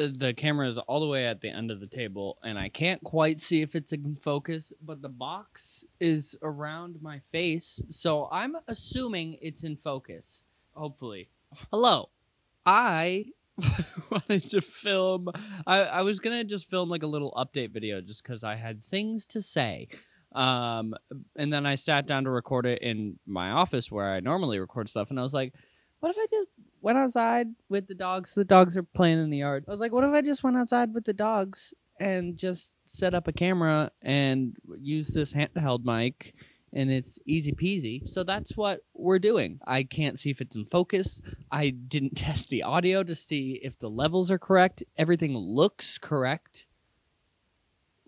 uh, the camera is all the way at the end of the table, and I can't quite see if it's in focus, but the box is around my face, so I'm assuming it's in focus. Hopefully. Hello. I wanted to film. I, I was gonna just film like a little update video just because I had things to say. Um, and then I sat down to record it in my office where I normally record stuff, and I was like, what if I just went outside with the dogs? The dogs are playing in the yard. I was like, what if I just went outside with the dogs and just set up a camera and use this handheld mic? And it's easy peasy. So that's what we're doing. I can't see if it's in focus. I didn't test the audio to see if the levels are correct. Everything looks correct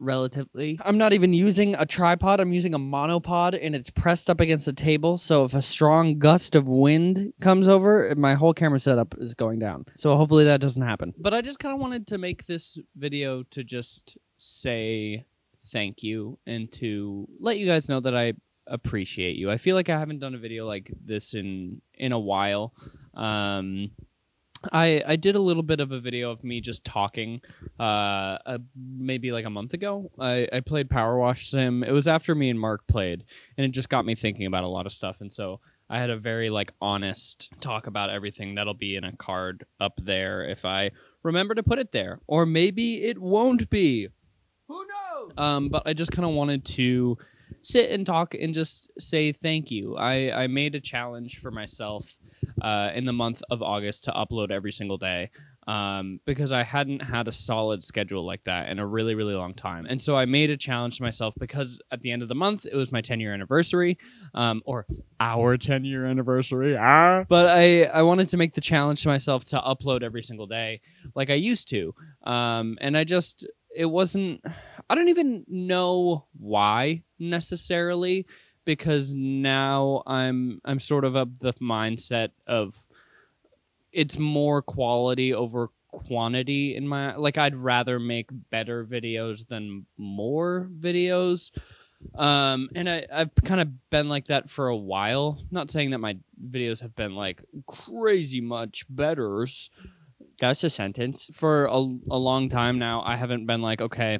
relatively. I'm not even using a tripod. I'm using a monopod and it's pressed up against the table. So if a strong gust of wind comes over, my whole camera setup is going down. So hopefully that doesn't happen. But I just kind of wanted to make this video to just say thank you and to let you guys know that I appreciate you. I feel like I haven't done a video like this in in a while. Um I I did a little bit of a video of me just talking, uh, uh, maybe like a month ago. I I played Power Wash Sim. It was after me and Mark played, and it just got me thinking about a lot of stuff. And so I had a very like honest talk about everything. That'll be in a card up there if I remember to put it there, or maybe it won't be. Who knows? Um, but I just kind of wanted to sit and talk and just say thank you. I, I made a challenge for myself uh, in the month of August to upload every single day um, because I hadn't had a solid schedule like that in a really, really long time. And so I made a challenge to myself because at the end of the month, it was my 10 year anniversary um, or our 10 year anniversary. Ah. But I, I wanted to make the challenge to myself to upload every single day like I used to. Um, and I just, it wasn't I don't even know why necessarily because now I'm I'm sort of of the mindset of it's more quality over quantity in my like I'd rather make better videos than more videos. Um and I, I've kind of been like that for a while. Not saying that my videos have been like crazy much betters. That's a sentence. For a, a long time now, I haven't been like, okay,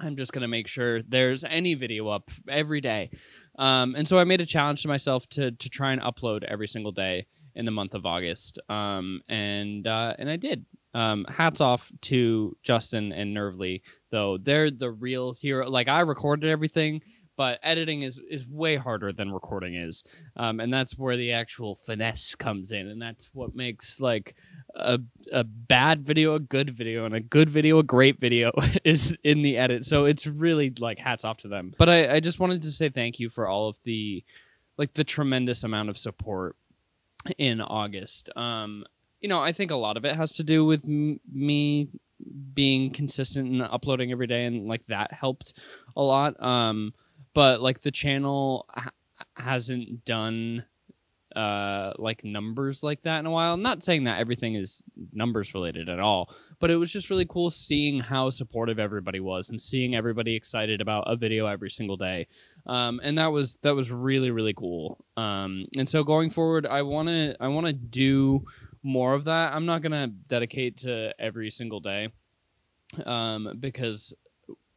I'm just going to make sure there's any video up every day. Um, and so I made a challenge to myself to, to try and upload every single day in the month of August. Um, and, uh, and I did. Um, hats off to Justin and Nervely, though. They're the real hero. Like, I recorded everything but editing is is way harder than recording is um, and that's where the actual finesse comes in and that's what makes like a, a bad video a good video and a good video a great video is in the edit. So it's really like hats off to them. But I, I just wanted to say thank you for all of the like the tremendous amount of support in august. Um you know i think a lot of it has to do with m- me being consistent and uploading every day and like that helped a lot. Um but like the channel ha- hasn't done uh like numbers like that in a while. I'm not saying that everything is numbers related at all, but it was just really cool seeing how supportive everybody was and seeing everybody excited about a video every single day. Um and that was that was really really cool. Um and so going forward I want to I want to do more of that. I'm not going to dedicate to every single day. Um because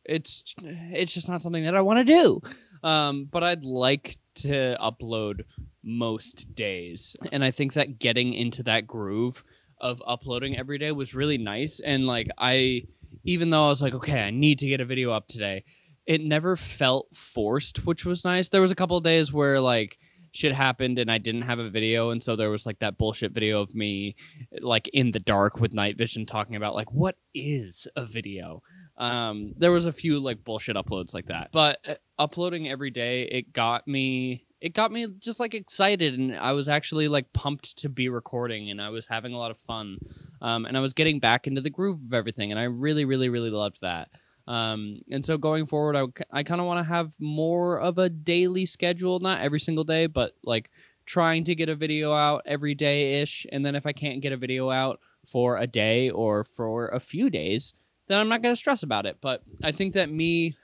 it's it's just not something that I want to do. Um, but I'd like to upload most days, and I think that getting into that groove of uploading every day was really nice. And like I, even though I was like, okay, I need to get a video up today, it never felt forced, which was nice. There was a couple of days where like shit happened and I didn't have a video and so there was like that bullshit video of me like in the dark with night vision talking about like what is a video um, there was a few like bullshit uploads like that, but uh, uploading every day, it got me. It got me just like excited, and I was actually like pumped to be recording, and I was having a lot of fun, um, and I was getting back into the groove of everything, and I really, really, really loved that. Um, and so going forward, I, I kind of want to have more of a daily schedule, not every single day, but like trying to get a video out every day ish. And then if I can't get a video out for a day or for a few days, then I'm not going to stress about it. But I think that me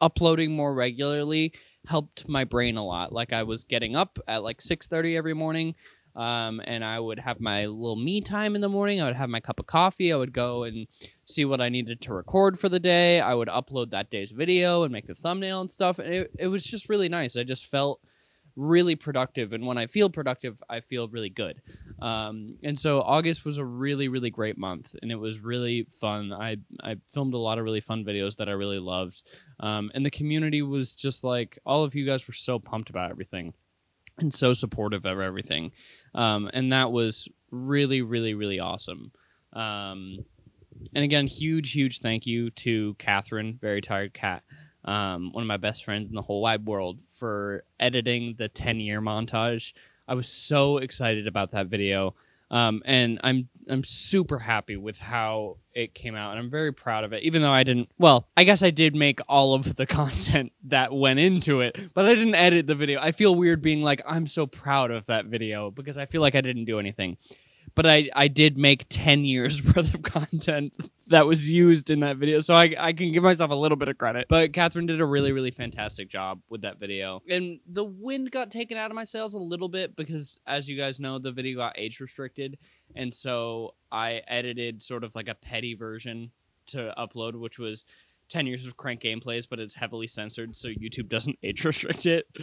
uploading more regularly helped my brain a lot. Like I was getting up at like 6:30 every morning, Um, and I would have my little me time in the morning. I would have my cup of coffee. I would go and see what I needed to record for the day. I would upload that day's video and make the thumbnail and stuff. And it, it was just really nice. I just felt really productive. And when I feel productive, I feel really good. Um, and so August was a really, really great month, and it was really fun. I I filmed a lot of really fun videos that I really loved, um, and the community was just like all of you guys were so pumped about everything, and so supportive of everything, um, and that was really, really, really awesome. Um, and again, huge, huge thank you to Kathryn, very tired cat um, one of my best friends in the whole wide world, for editing the 10 year montage. I was so excited about that video. Um, and I'm I'm super happy with how it came out, and I'm very proud of it. Even though I didn't, well, I guess I did make all of the content that went into it, but I didn't edit the video. I feel weird being like I'm so proud of that video because I feel like I didn't do anything but I, I did make 10 years worth of content that was used in that video. So I, I can give myself a little bit of credit. But Kathryn did a really, really fantastic job with that video. And the wind got taken out of my sails a little bit because, as you guys know, the video got age restricted. And so I edited sort of like a petty version to upload, which was 10 years of crank gameplays, but it's heavily censored, so YouTube doesn't age restrict it.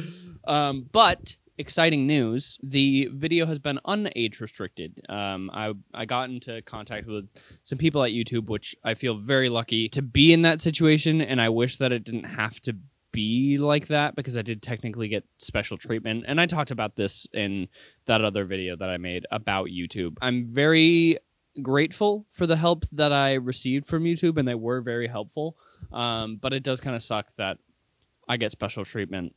Um, but exciting news. The video has been unage restricted. Um, I, I got into contact with some people at youtube which i feel very lucky to be in that situation and i wish that it didn't have to be like that because i did technically get special treatment. And i talked about this in that other video that i made about youtube. I'm very grateful for the help that i received from youtube and they were very helpful. Um, but it does kind of suck that i get special treatment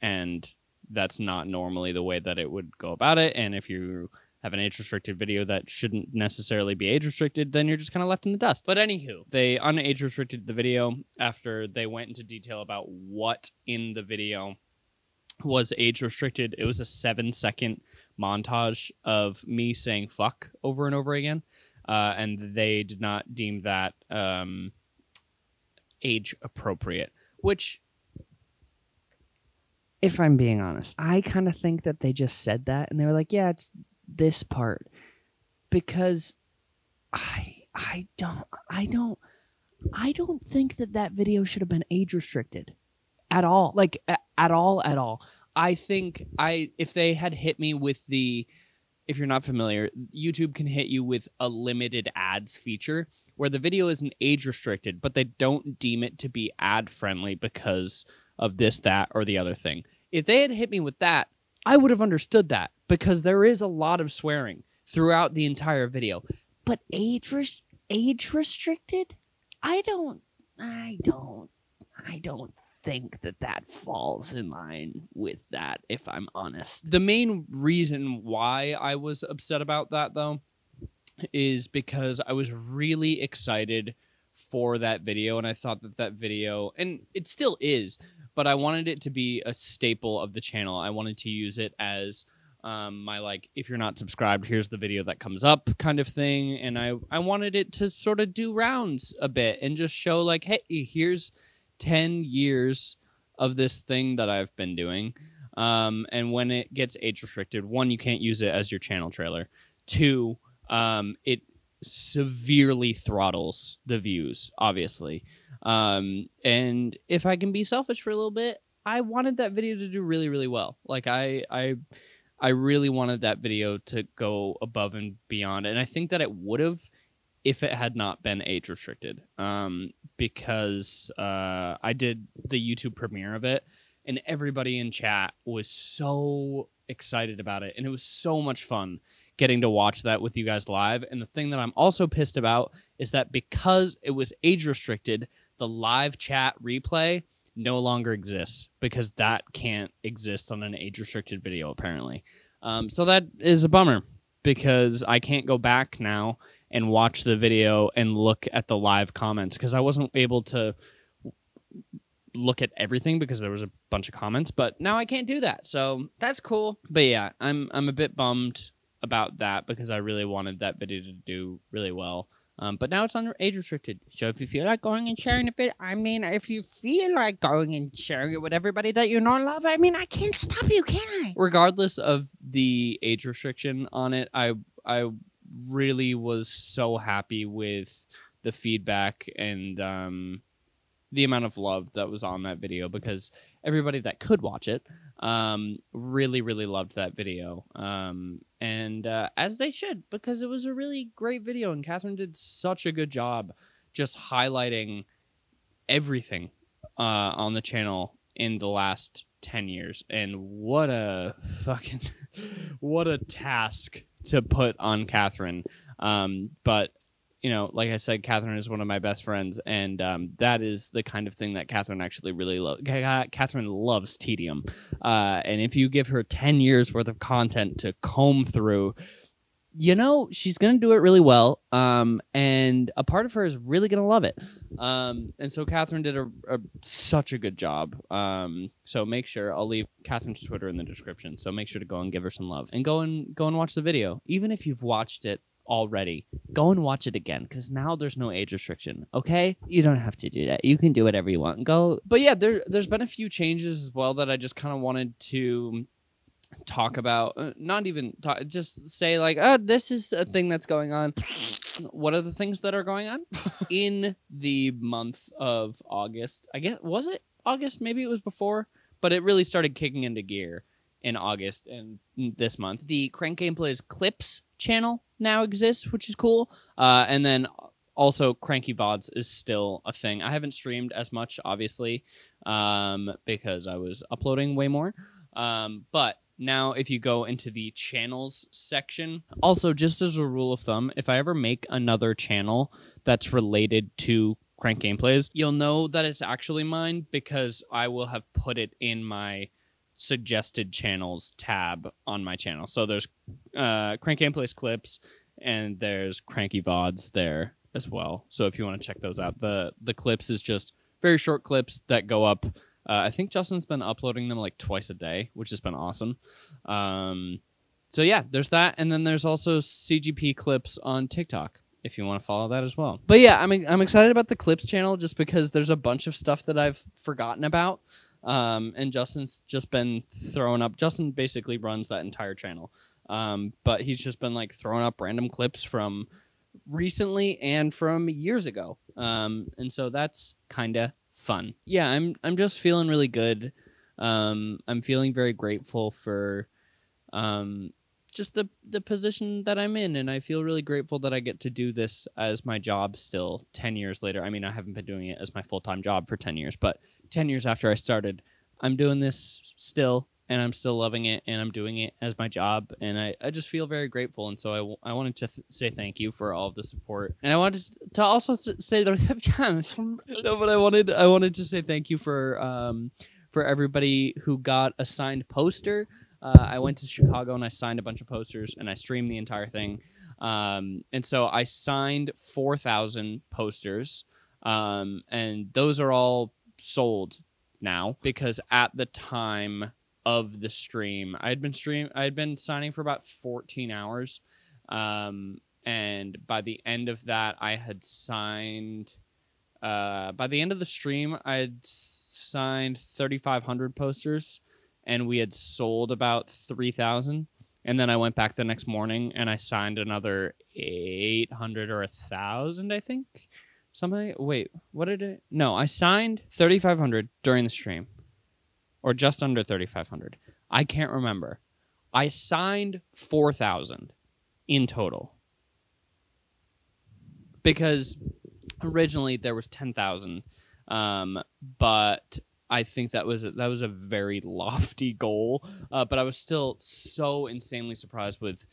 and that's not normally the way that it would go about it. And if you have an age restricted video that shouldn't necessarily be age restricted, then you're just kind of left in the dust. But anywho, they unage restricted the video after they went into detail about what in the video was age restricted. It was a seven second montage of me saying fuck over and over again. Uh, and they did not deem that um, age appropriate, which if I'm being honest, I kind of think that they just said that and they were like, yeah, it's this part because I I don't I don't I don't think that that video should have been age restricted at all. Like at all at all. I think I if they had hit me with the if you're not familiar, YouTube can hit you with a limited ads feature where the video isn't age restricted, but they don't deem it to be ad friendly because of this, that, or the other thing. If they had hit me with that, I would have understood that because there is a lot of swearing throughout the entire video. But age res- age restricted? I don't I don't I don't think that that falls in line with that if I'm honest. The main reason why I was upset about that though is because I was really excited for that video and I thought that that video and it still is but I wanted it to be a staple of the channel. I wanted to use it as um, my like if you're not subscribed here's the video that comes up kind of thing. And i i wanted it to sort of do rounds a bit and just show like hey here's 10 years of this thing that i've been doing. Um, and when it gets age restricted one you can't use it as your channel trailer. Two um, it severely throttles the views obviously um, and if I can be selfish for a little bit, I wanted that video to do really, really well. Like I, I, I really wanted that video to go above and beyond, and I think that it would have if it had not been age restricted. Um, because uh, I did the YouTube premiere of it, and everybody in chat was so excited about it, and it was so much fun getting to watch that with you guys live. And the thing that I'm also pissed about is that because it was age restricted, the live chat replay no longer exists because that can't exist on an age restricted video apparently. Um, so that is a bummer because I can't go back now and watch the video and look at the live comments because I wasn't able to look at everything because there was a bunch of comments, but now I can't do that. So that's cool. But yeah, I'm I'm a bit bummed about that because I really wanted that video to do really well. Um, but now it's on age restricted. So if you feel like going and sharing a bit, I mean, if you feel like going and sharing it with everybody that you know and love, I mean, I can't stop you, can I? Regardless of the age restriction on it, I I really was so happy with the feedback and um, the amount of love that was on that video because everybody that could watch it um, really, really loved that video. Um, and uh, as they should, because it was a really great video, and Kathryn did such a good job just highlighting everything uh, on the channel in the last 10 years. And what a fucking, what a task to put on Kathryn. Um, but you know, like I said, Kathryn is one of my best friends, and um, that is the kind of thing that Kathryn actually really loves. Kathryn loves tedium, uh, and if you give her ten years worth of content to comb through, you know she's gonna do it really well. Um, and a part of her is really gonna love it. Um, and so Kathryn did a, a such a good job. Um, so make sure I'll leave Kathryn's Twitter in the description. So make sure to go and give her some love, and go and go and watch the video, even if you've watched it already, go and watch it again because now there's no age restriction. Okay, you don't have to do that. You can do whatever you want. Go. But yeah, there there's been a few changes as well that I just kind of wanted to talk about. Uh, not even talk, just say like, oh, this is a thing that's going on. what are the things that are going on in the month of August? I guess was it August? Maybe it was before, but it really started kicking into gear in August and this month. The Crank Gameplays Clips channel now exists, which is cool. Uh, and then also Cranky VODs is still a thing. I haven't streamed as much, obviously, um, because I was uploading way more. Um, but now, if you go into the channels section, also just as a rule of thumb, if I ever make another channel that's related to Crank Gameplays, you'll know that it's actually mine because I will have put it in my suggested channels tab on my channel. So there's uh, Crank Gameplays clips and there's Cranky VODs there as well. So if you want to check those out, the the clips is just very short clips that go up. Uh, I think Justin's been uploading them like twice a day, which has been awesome. Um, so yeah, there's that, and then there's also CGP clips on TikTok if you want to follow that as well. But yeah, I'm I'm excited about the clips channel just because there's a bunch of stuff that I've forgotten about um, and Justin's just been throwing up. Justin basically runs that entire channel, um, but he's just been like throwing up random clips from recently and from years ago, um, and so that's kind of fun. Yeah, I'm I'm just feeling really good. Um, I'm feeling very grateful for um, just the the position that I'm in, and I feel really grateful that I get to do this as my job still. Ten years later, I mean, I haven't been doing it as my full time job for ten years, but 10 years after I started, I'm doing this still and I'm still loving it and I'm doing it as my job. And I, I just feel very grateful. And so I, wanted to th- say thank you for all of the support. And I wanted to also say that, no, but I wanted, I wanted to say thank you for, um, for everybody who got a signed poster. Uh, I went to Chicago and I signed a bunch of posters and I streamed the entire thing. Um, and so I signed 4,000 posters. Um, and those are all sold now because at the time of the stream, I had been stream I had been signing for about 14 hours. Um, and by the end of that, I had signed. Uh, by the end of the stream, I had signed 3,500 posters, and we had sold about 3,000. And then I went back the next morning and I signed another 800 or a thousand, I think. Something. Wait, what did it? No, I signed thirty five hundred during the stream, or just under thirty five hundred. I can't remember. I signed four thousand in total because originally there was ten thousand, um, but I think that was a, that was a very lofty goal. Uh, but I was still so insanely surprised with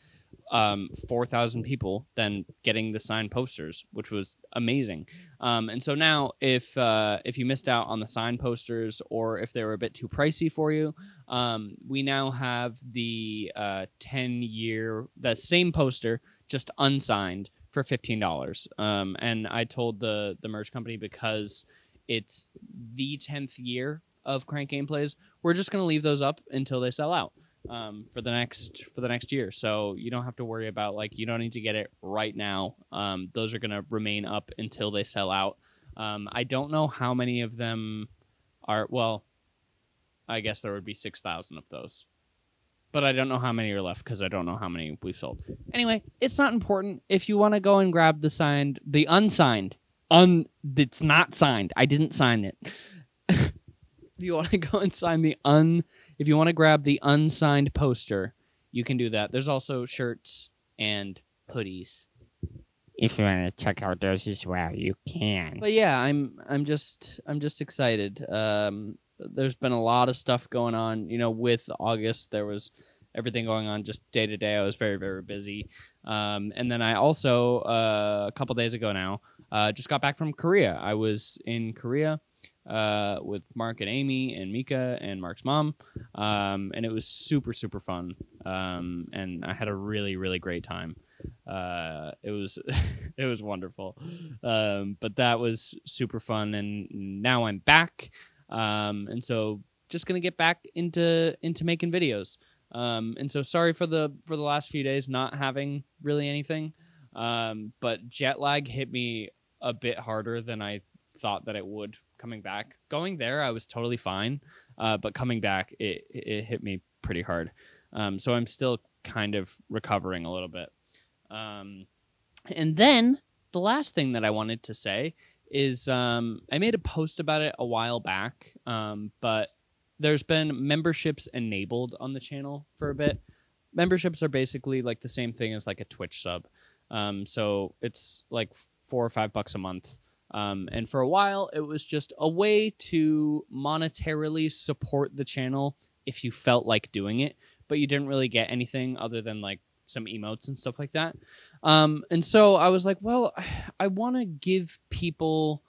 um, 4,000 people than getting the signed posters, which was amazing. Um, and so now, if uh, if you missed out on the signed posters or if they were a bit too pricey for you, um, we now have the uh, 10 year, the same poster, just unsigned for $15. Um, and I told the, the merch company because it's the 10th year of Crank Gameplays, we're just going to leave those up until they sell out. Um, for the next for the next year. So you don't have to worry about like you don't need to get it right now. Um, those are gonna remain up until they sell out. Um, I don't know how many of them are. Well, I guess there would be six thousand of those, but I don't know how many are left because I don't know how many we've sold. Anyway, it's not important. If you want to go and grab the signed, the unsigned, un, it's not signed. I didn't sign it. if you want to go and sign the un if you want to grab the unsigned poster, you can do that. There's also shirts and hoodies. If you want to check out those as well, you can. But yeah, I'm I'm just I'm just excited. Um, there's been a lot of stuff going on. You know, with August, there was everything going on just day to day. I was very very busy. Um, and then I also uh, a couple days ago now uh, just got back from Korea. I was in Korea uh, with Mark and Amy and Mika and Mark's mom, um, and it was super super fun. Um, and I had a really really great time. Uh, it was it was wonderful, um, but that was super fun. And now I'm back, um, and so just gonna get back into into making videos. Um, and so sorry for the for the last few days not having really anything. Um, but jet lag hit me a bit harder than I thought that it would coming back. Going there, I was totally fine, uh, but coming back, it it hit me pretty hard. Um, so I'm still kind of recovering a little bit. Um, and then the last thing that I wanted to say is um, I made a post about it a while back, um, but there's been memberships enabled on the channel for a bit. Memberships are basically like the same thing as like a Twitch sub. Um, so it's like four or five bucks a month. Um, and for a while, it was just a way to monetarily support the channel if you felt like doing it, but you didn't really get anything other than like some emotes and stuff like that. Um, and so I was like, well, I want to give people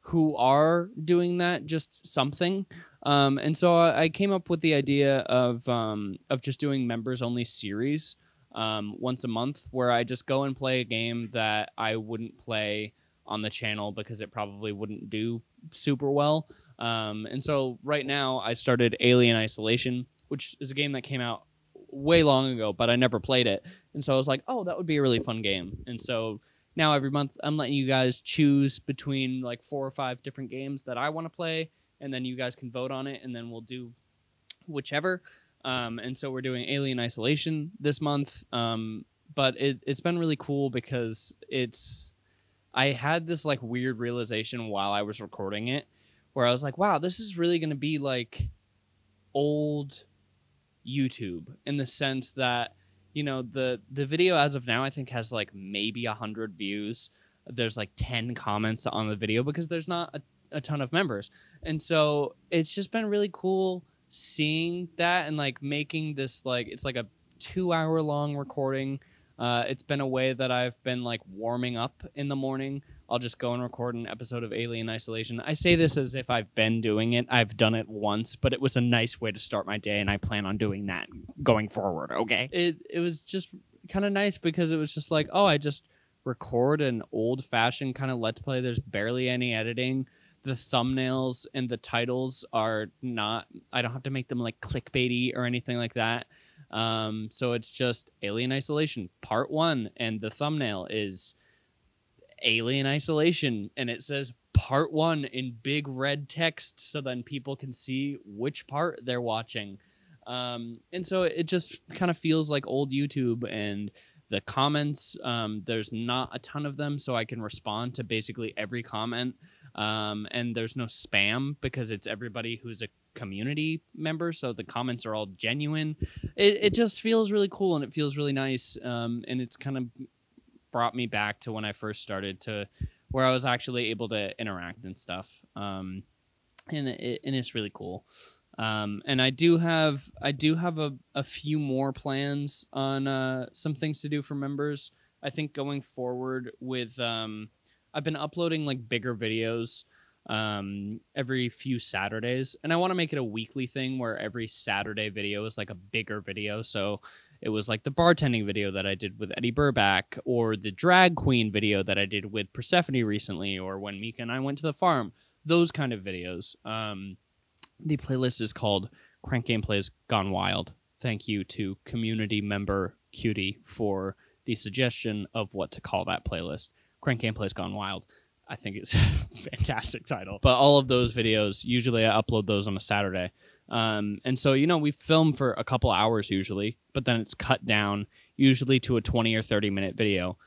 who are doing that just something. Um, and so I came up with the idea of um, of just doing members only series um, once a month, where I just go and play a game that I wouldn't play on the channel because it probably wouldn't do super well. Um, and so right now I started Alien Isolation, which is a game that came out way long ago, but I never played it. And so I was like, oh, that would be a really fun game. And so now every month I'm letting you guys choose between like four or five different games that I want to play, and then you guys can vote on it, and then we'll do whichever. Um, and so we're doing Alien Isolation this month. Um, but it, it's been really cool because it's I had this like weird realization while I was recording it where I was like, wow, this is really going to be like old YouTube in the sense that you know the the video as of now I think has like maybe a hundred views. There's like ten comments on the video because there's not a, a ton of members, and so it's just been really cool seeing that and like making this like it's like a two hour long recording uh, it's been a way that I've been like warming up in the morning. I'll just go and record an episode of Alien Isolation. I say this as if I've been doing it. I've done it once, but it was a nice way to start my day, and I plan on doing that going forward. Okay. It it was just kind of nice because it was just like, oh, I just record an old fashioned kind of let's play. There's barely any editing. The thumbnails and the titles are not. I don't have to make them like clickbaity or anything like that um, so it's just Alien Isolation Part One, and the thumbnail is Alien Isolation, and it says Part One in big red text, so then people can see which part they're watching. Um, and so it just kind of feels like old YouTube and the comments um, there's not a ton of them so i can respond to basically every comment um, and there's no spam because it's everybody who's a community member, so the comments are all genuine. It, it just feels really cool and it feels really nice. Um, and it's kind of brought me back to when I first started to where I was actually able to interact and stuff. Um, and it, and it's really cool. Um, and I do have I do have a, a few more plans on uh, some things to do for members. I think going forward with um, I've been uploading like bigger videos um, every few Saturdays. And I want to make it a weekly thing where every Saturday video is like a bigger video. So it was like the bartending video that I did with Eddie Burback, or the drag queen video that I did with Persephone recently, or when Mika and I went to the farm. Those kind of videos. Um, the playlist is called Crank Gameplays Gone Wild. thank you to community member Cutie for the suggestion of what to call that playlist. Crank Gameplay's Gone Wild. I think it's a fantastic title. But all of those videos, usually I upload those on a Saturday. Um, and so, you know, we film for a couple hours usually, but then it's cut down usually to a 20 or 30 minute video.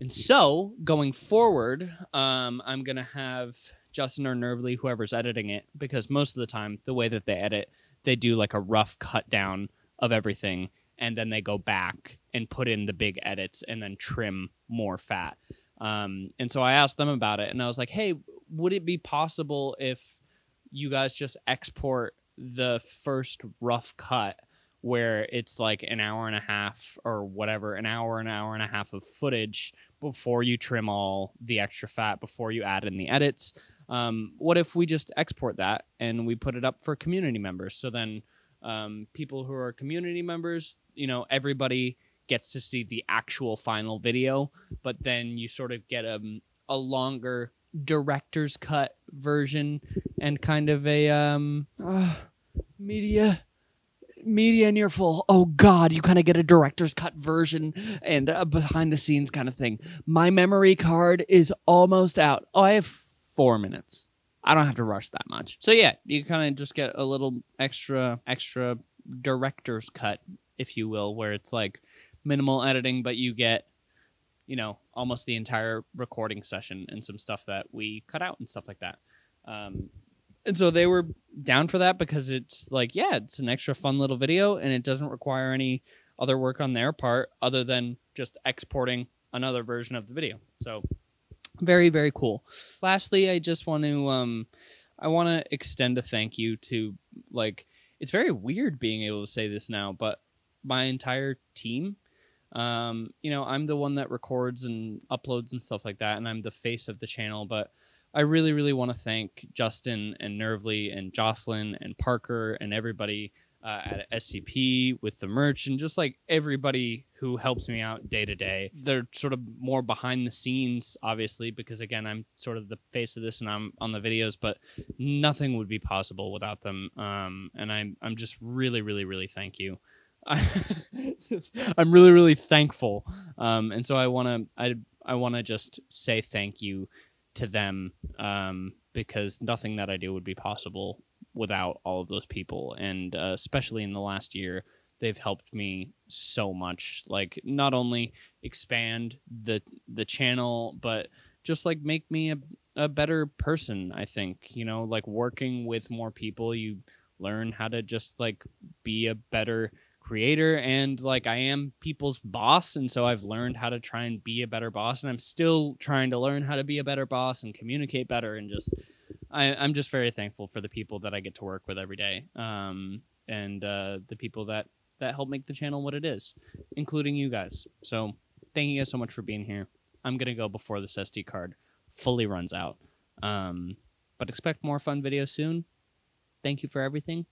And so, going forward, um, I'm going to have Justin or Nervly, whoever's editing it, because most of the time, the way that they edit, they do like a rough cut down of everything, and then they go back and put in the big edits and then trim more fat. Um, and so I asked them about it, and I was like, hey, would it be possible if you guys just export the first rough cut where it's like an hour and a half or whatever, an hour, an hour and a half of footage before you trim all the extra fat, before you add in the edits. Um, what if we just export that and we put it up for community members? So then um, people who are community members, you know, everybody gets to see the actual final video, but then you sort of get a, a longer director's cut version and kind of a um, uh, media media near full. Oh God, you kind of get a director's cut version and a behind the scenes kind of thing. My memory card is almost out. Oh, I have four minutes. I don't have to rush that much. So yeah, you kind of just get a little extra, extra director's cut, if you will, where it's like minimal editing, but you get, you know, almost the entire recording session and some stuff that we cut out and stuff like that. Um, and so they were down for that because it's like, yeah, it's an extra fun little video and it doesn't require any other work on their part other than just exporting another version of the video. So very, very cool. Lastly, I just want to um I want to extend a thank you to like it's very weird being able to say this now, but my entire team um, you know, I'm the one that records and uploads and stuff like that, and I'm the face of the channel. But I really, really want to thank Justin and Nervly and Jocelyn and Parker and everybody uh, at SCP with the merch and just like everybody who helps me out day to day. They're sort of more behind the scenes, obviously, because again, I'm sort of the face of this and I'm on the videos, but nothing would be possible without them. Um, and I'm, I'm just really, really, really thank you. I'm really, really thankful. Um, and so I want to, I, I want to just say thank you to them um, because nothing that I do would be possible without all of those people. And uh, especially in the last year, they've helped me so much. Like not only expand the the channel, but just like make me a, a better person. I think you know, like working with more people, you learn how to just like be a better creator and like I am people's boss and so I've learned how to try and be a better boss and I'm still trying to learn how to be a better boss and communicate better and just I, I'm just very thankful for the people that I get to work with every day um, and uh, the people that that help make the channel what it is including you guys. So thank you guys so much for being here. I'm gonna go before this SD card fully runs out. Um, but expect more fun videos soon. Thank you for everything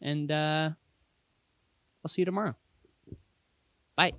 and uh I'll see you tomorrow. Bye.